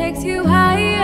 takes you higher.